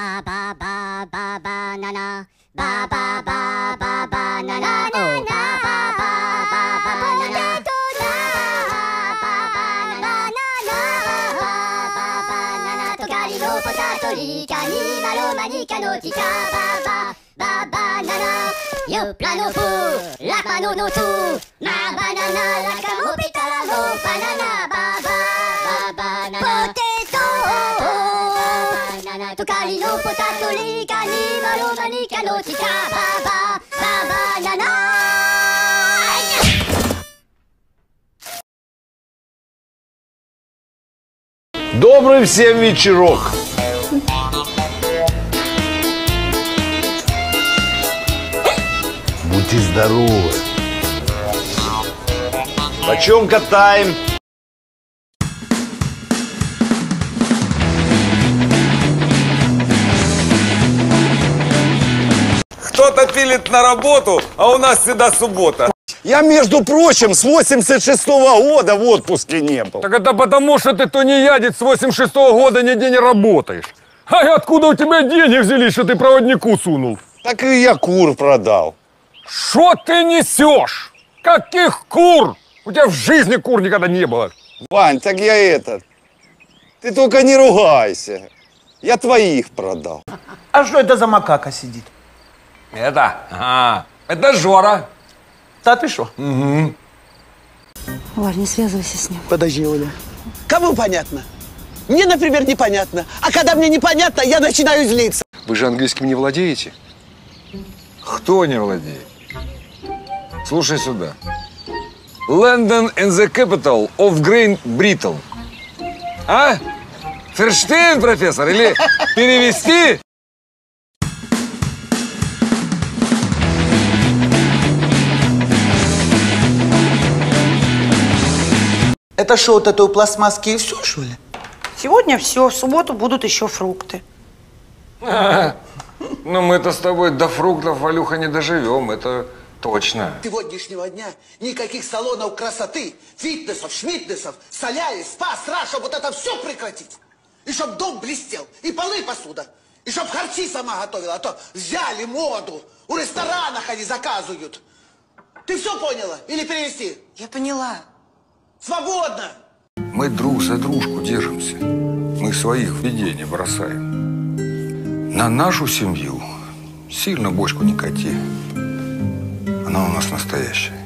ba ba ba ba ba ba ba ba ba ba ba ba banana Potatonica, animalomanica, nautica, ba ba ba banana, yo plano fou, la pano no tout, ma banana, la camopita, la banana, ba ba Calino, potato, liga, animalo, manica, nautica, baba, baba, nana. Добрый всем вечерок! Будьте здоровы! Почем катаем? Кто-то пилит на работу, а у нас всегда суббота. Я, между прочим, с 86 года в отпуске не был. Так это потому, что ты тунеядец с 86 года нигде не работаешь. А откуда у тебя денег взялись, что ты проводнику сунул? Так и я кур продал. Что ты несешь? Каких кур? У тебя в жизни кур никогда не было. Вань, так я этот. Ты только не ругайся. Я твоих продал. А что это за макака сидит? Это, а, это Жора. Да ты что? Валь, не связывайся с ним. Подожди, Оля. Кому понятно? Мне, например, непонятно. А когда мне непонятно, я начинаю злиться. Вы же английским не владеете? Кто не владеет? Слушай сюда. London in the capital of Great Britain. А? Ферштейн, профессор, или перевести? Это что, вот это у пластмасски и все, что ли? Сегодня все, в субботу будут еще фрукты. Ну, мы-то с тобой до фруктов, Валюха, не доживем, это точно. Сегодняшнего дня никаких салонов красоты, фитнесов, шмитнесов, солярий, спа, сра, чтобы вот это все прекратить. И чтоб дом блестел, и полы посуда, и чтоб харчи сама готовила, а то взяли моду, у ресторанах они заказывают. Ты все поняла? Или перевести? Я поняла. Свободно! Мы друг за дружку держимся. Мы своих в беде не бросаем. На нашу семью сильно бочку не кати. Она у нас настоящая.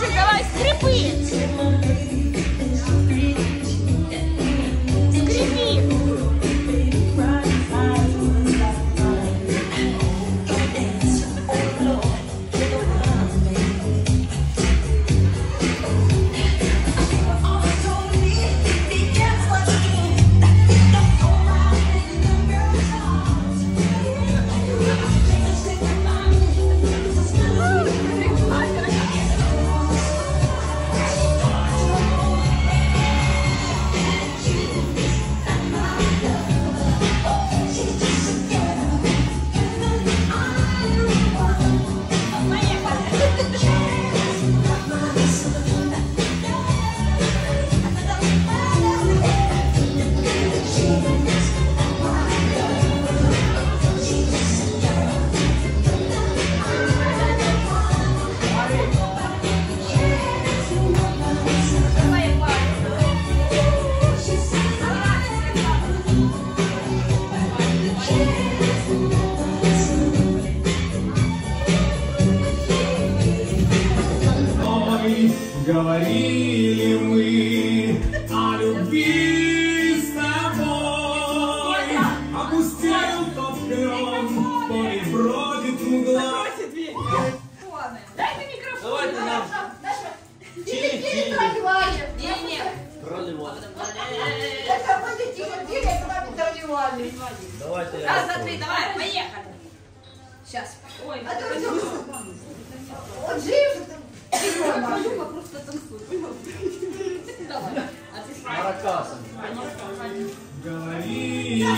Любчик, давай скрипы.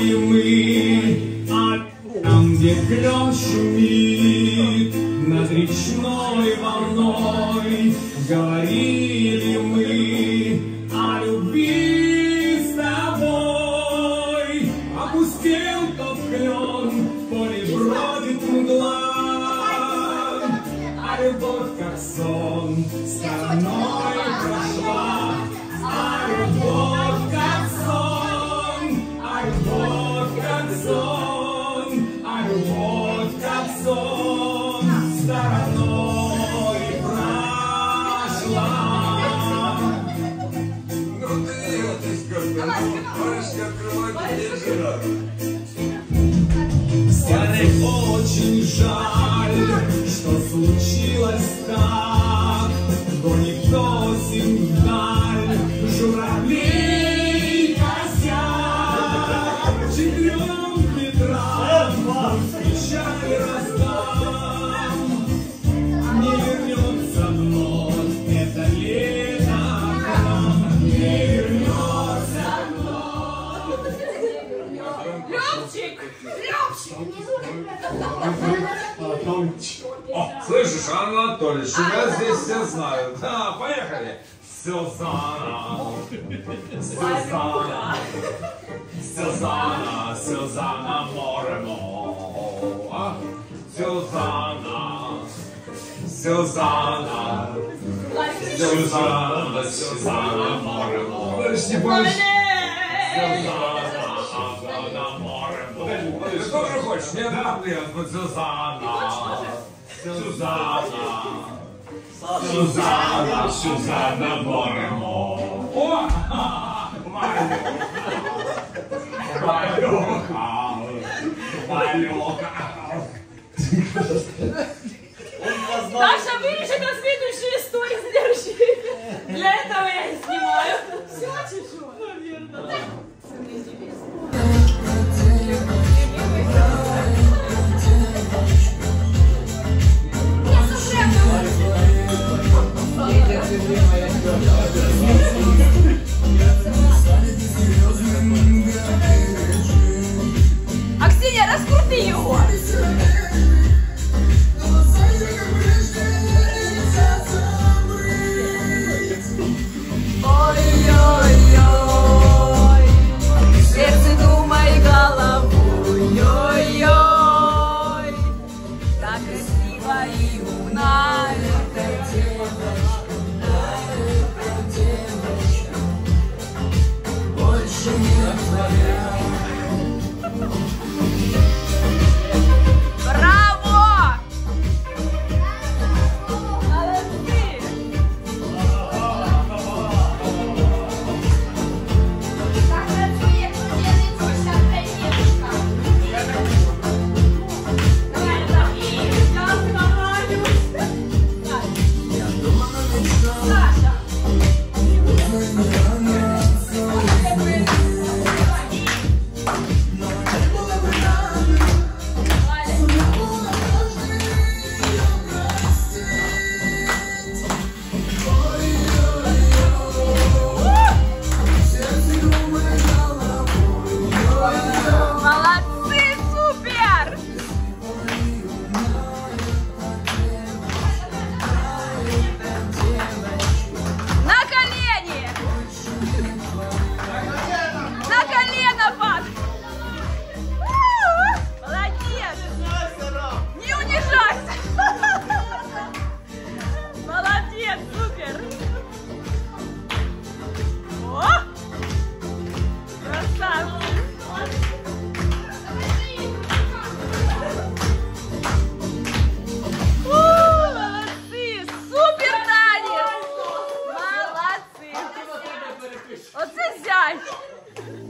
Ты случилось так, Михаил Анатольевич, тебя здесь все знают. Да, поехали. Сюзанна, Сюзанна, Сюзанна, Сюзанна Моремо. Сюзанна, Сюзанна, Сюзанна, Сюзанна Моремо. Подожди, не. Сюзанна, Сюзанна Моремо. Ты тоже хочешь? Нет, да, блин, Сюзанна. Сюзанна. Сюзанна, Сюзанна, боже мой. О, Малюха. Малюха. Он познал. Oh,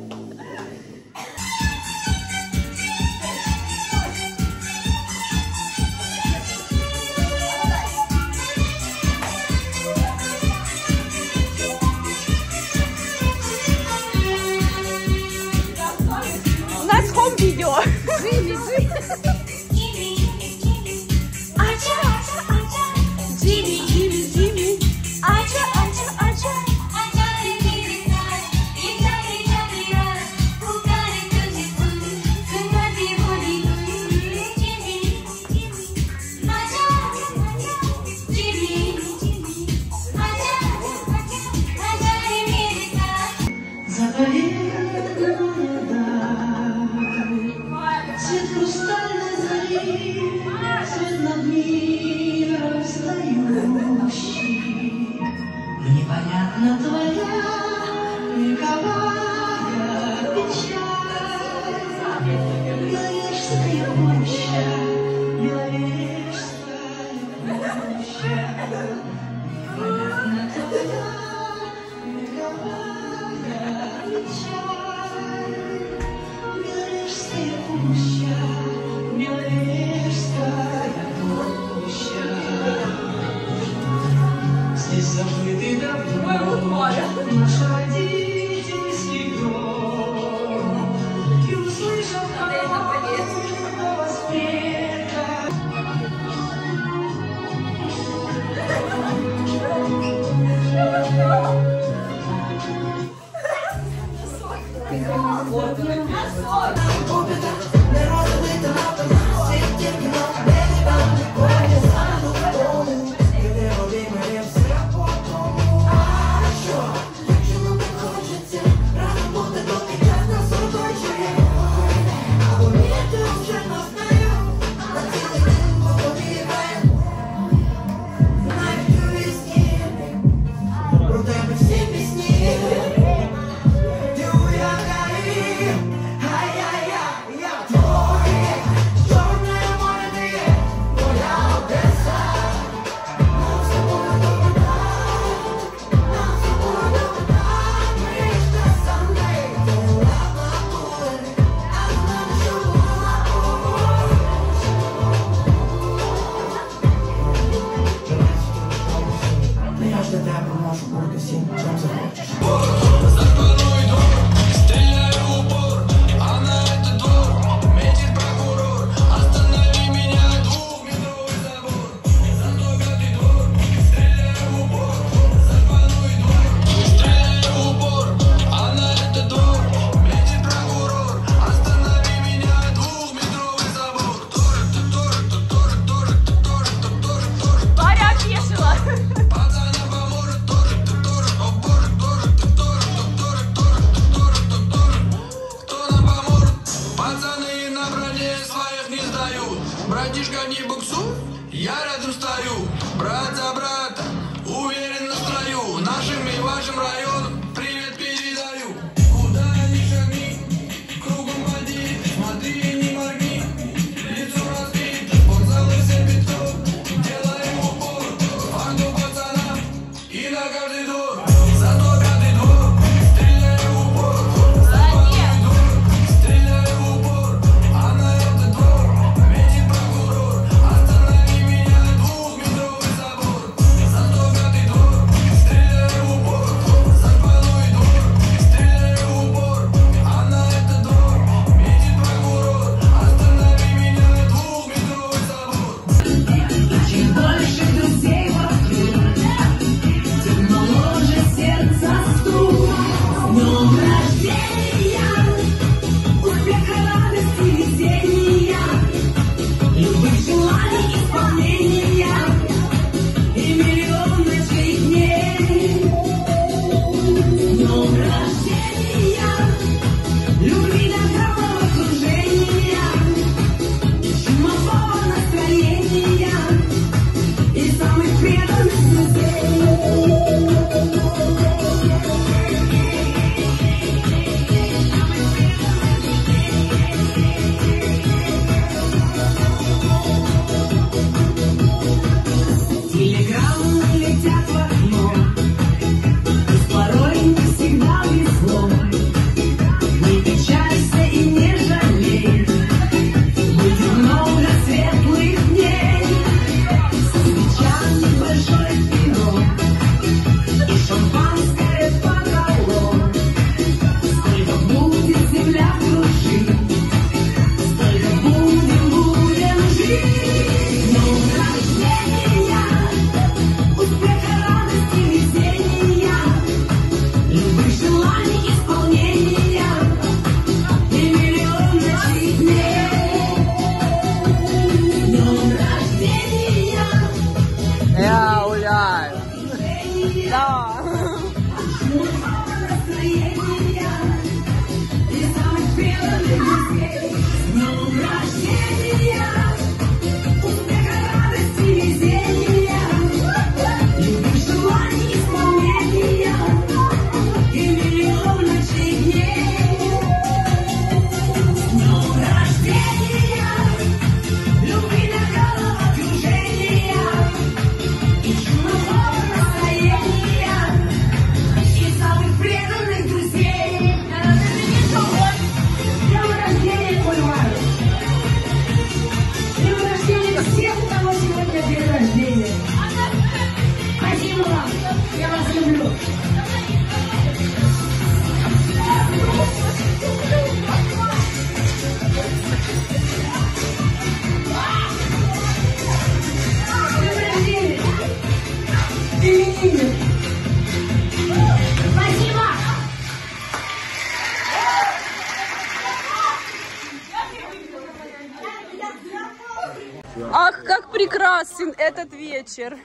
этот вечер!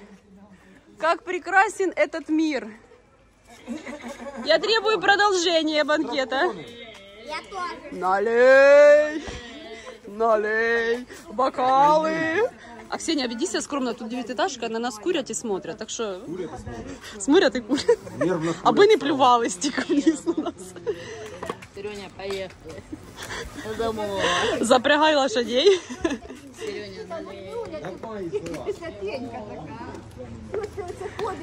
Как прекрасен этот мир! Я требую продолжения банкета. Я тоже. Налей! Налей! Бокалы! А Ксения, веди себя скромно, тут девятиэтажка, на нас курят и смотрят, так что... Смотрят и курят. Аби не плювали стільки вниз на нас. Сереня, поехали. Домой. Запрягай лошадей.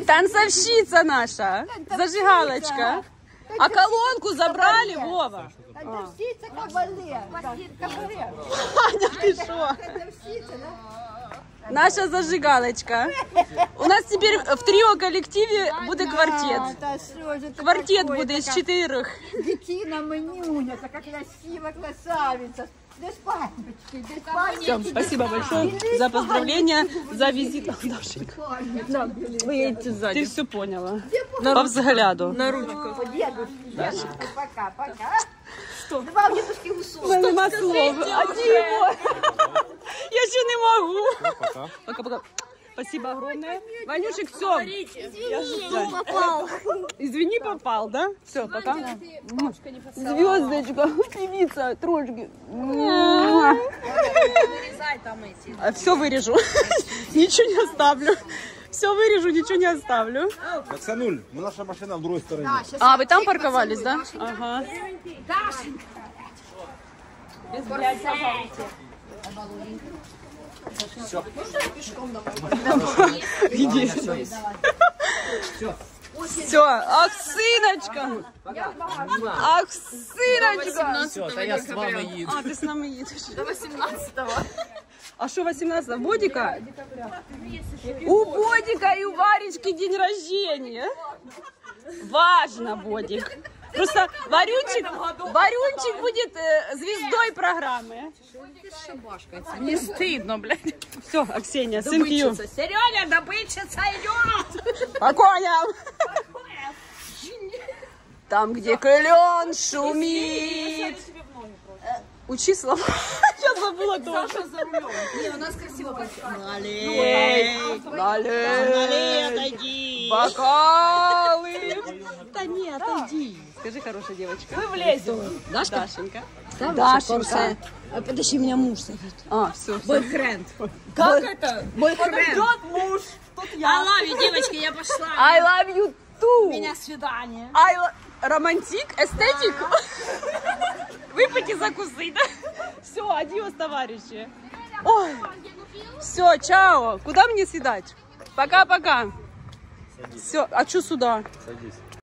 Танцовщица наша, зажигалочка. А колонку забрали, Вова. Танцовщица кабале. Аня, ты что? Наша зажигалочка. У нас теперь в трио коллективе буде квартет. Квартет буде з чотирьох. Дитина манюня, така красива красавиця. Всем спасибо большое за поздравления, за визит. Дашенька, Вы едете сзади. ты все поняла. По взгляду. На ручках. Дедушки, Дашенька. дедушка, пока, пока. Что? Два у дедушки усов. Нема слов. Один. Я ще не могу. Пока-пока. Спасибо огромное. Ванюшек, все. Извини, попал. Извини, попал, да? Все, пока. Звездочка, певица, трошки. Все вырежу. Ничего не оставлю. Все вырежу, ничего не оставлю. Оксануль, наша машина в другой стороне. А, вы там парковались, да? Ага. Без Иди. Все, ах, сыночка! Ах, сыночка! Все, та я з вами їду. А, ти з нами їдеш. До 18-го. А что 18 Бодика? У Бодика и у Варечки день рождения. Важно, Бодик. Просто Варюнчик, Варюнчик будет э, звездой программы. Не стыдно, блядь. Все, Аксения, you. Добычица. Сереня, добычица идет! По коням. Там, где клен шумит. Учи слова. Я забыла тоже. Не, у нас красиво. Налей, налей, Налей, отойди. Бокалы. Да не, отойди. Скажи, хорошая девочка. Вы влезете. Дашка? Дашенька. Дашенька. Подожди, меня муж садит. А, все. Бойфренд. Как это? Бойфренд. Тут муж, тут я. I love you, девочки, я пошла. I love you too. У меня свидание. I lo- Романтик, эстетик. Выпейте закусы, да? Все, adiós, товарищи. Ой. Все, чао. Куда мне съедать? Пока-пока. Все, а что сюда? Садись.